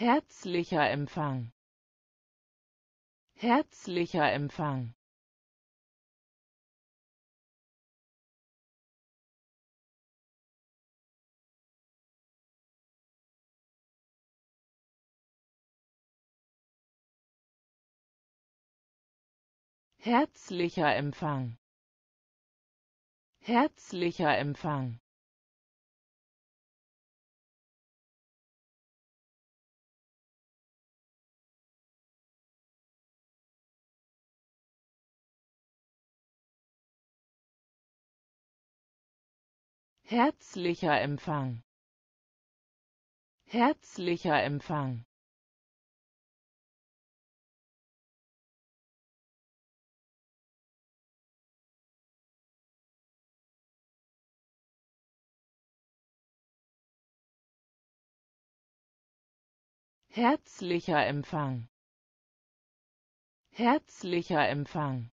Herzlicher Empfang. Herzlicher Empfang. Herzlicher Empfang. Herzlicher Empfang. Herzlicher Empfang. Herzlicher Empfang. Herzlicher Empfang. Herzlicher Empfang.